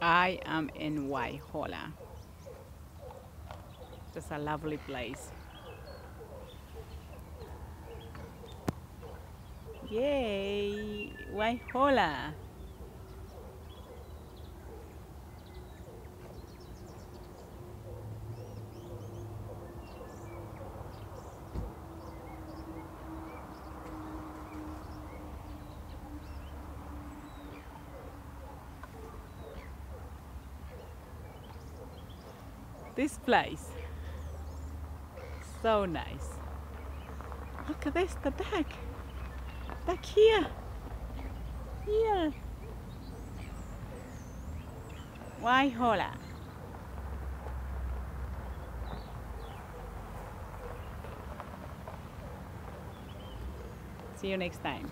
I am in Waihola. It's a lovely place. Yay! Waihola! This place. So nice. Look at this, the duck. Duck here. Here. Waihola. See you next time.